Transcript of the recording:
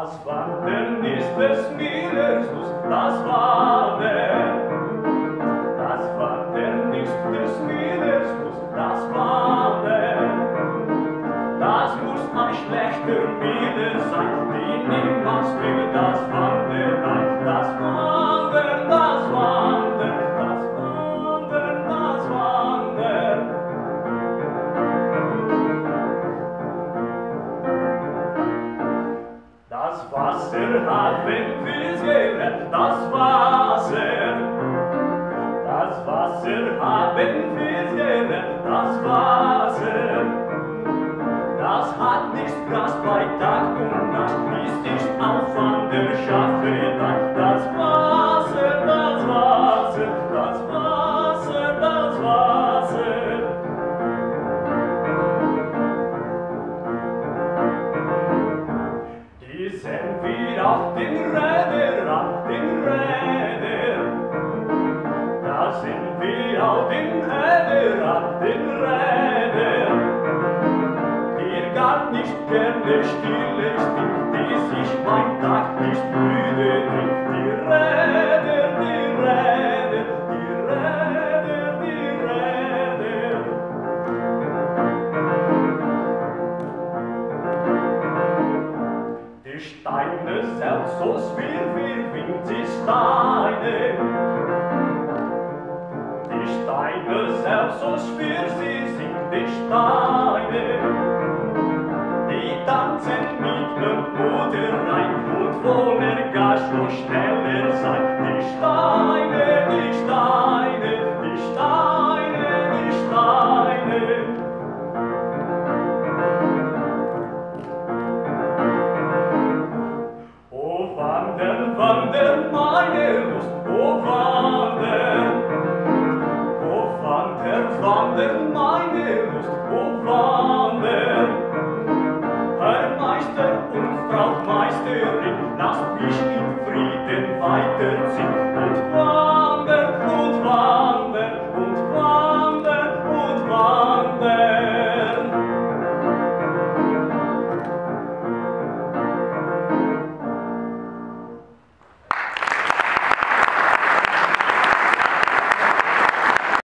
Das war der Nis des Spiritus, das war Das Wasser hat, wenn wir sieben, das Wasser, Das Wasser hat, wenn wir sieben, das Wasser, Das hat nicht Gras bei Tag und Nacht Rattinn ræðir, rattinn ræðir Það sem fyrir áttinn hefur Rattinn ræðir Þér kann nicht gerne stille stinn Dies ist mein Tag, nicht müde trifft dir Steine selbst uns wir wir wind die Steine Die Steine selbst uns wir sie sind die Steine Die tanzen mit dem Boden rein und gar sein Die Steine Meine Lust, o Wander! O Wand, Meine Lust, o Herr Meister und Frau Meisterin, lasst mich in Frieden weiterziehen!